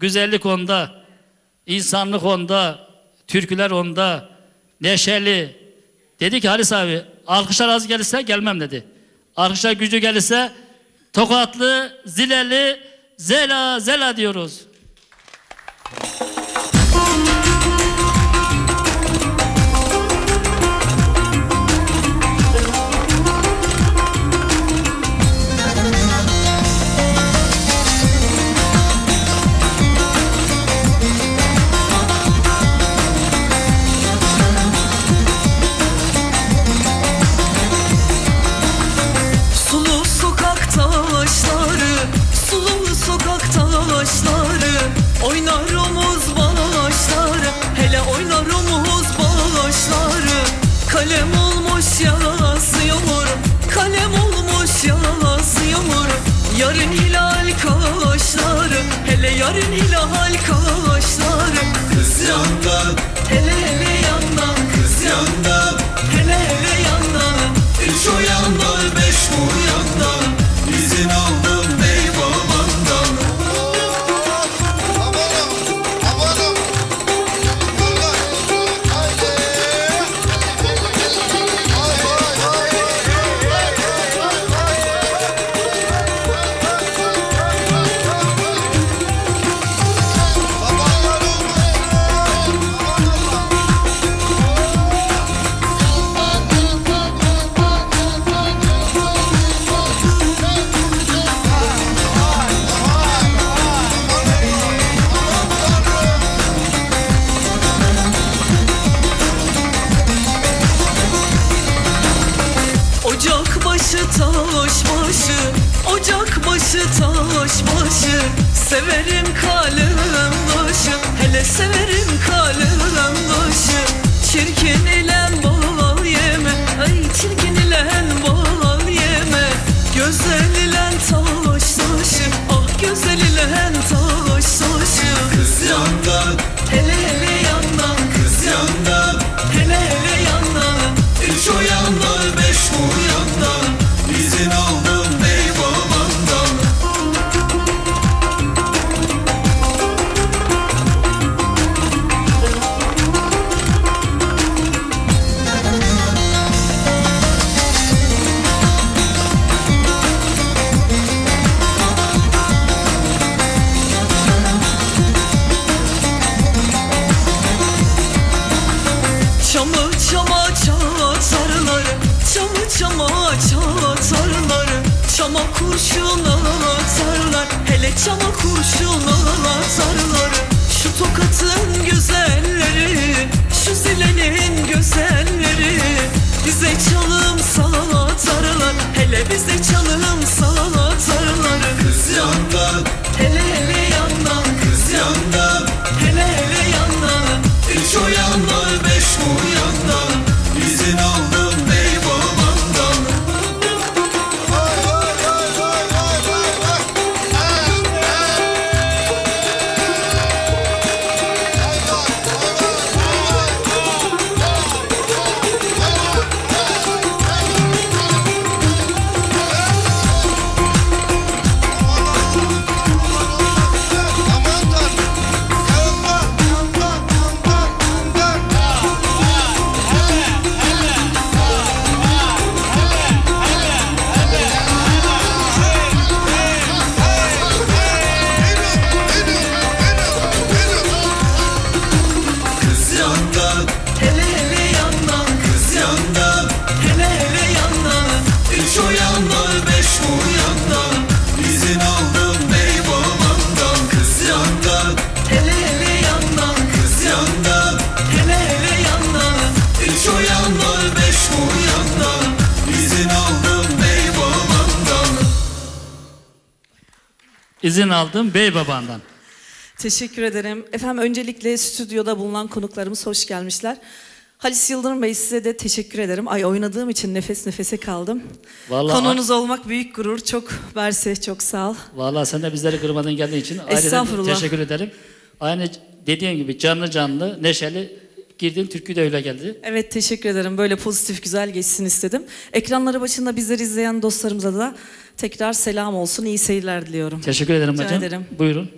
güzellik onda, insanlık onda, türküler onda, neşeli. Dedi ki Halis abi alkışlar az gelirse gelmem dedi. Alkışlar gücü gelirse Tokatlı, Zileli, Zela, Zela diyoruz. Yarın hilal kaşları Kız Ocak başı taş başı Ocak başı taş başı. Severim kalem başı Hele severim kurşun atarlar Hele çama kurşun atarlar Şu tokatın güzelleri Şu zilenin güzelleri. Bize çalım satarlar Hele bize çalım satarlar Kız yandan, Hele hele yandan. kız yandan İzin aldım bey babandan. Teşekkür ederim. Efendim öncelikle stüdyoda bulunan konuklarımız hoş gelmişler. Halis Yıldırım Bey size de teşekkür ederim. Ay oynadığım için nefes nefese kaldım. Vallahi- Konuğunuz olmak büyük gurur. Çok verse çok sağ ol. Vallahi sen de bizleri kırmadan geldiğin için ayrıca teşekkür ederim. Aynı dediğim gibi canlı canlı, neşeli girdiğim türkü de öyle geldi. Evet teşekkür ederim. Böyle pozitif güzel geçsin istedim. Ekranları başında bizleri izleyen dostlarımıza da tekrar selam olsun. İyi seyirler diliyorum. Teşekkür ederim Rica hocam. ederim. Buyurun.